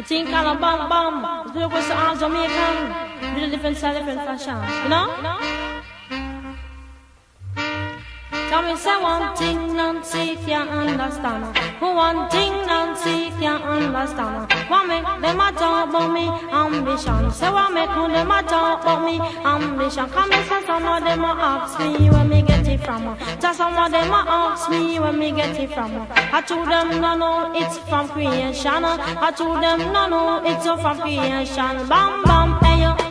The thing called a bam bam. The was all Jamaican. A different style, different fashion. You know? Tell me say one thing Nancy can't understand One thing Nancy can't understand What make them a talk about me ambition Say what make them a talk about me ambition Come and say some of them a ask me where me get it from Just some of them a ask me where me get it from I told them no no it's from creation I told them no no it's from creation Bam bam hey yo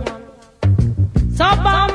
bomb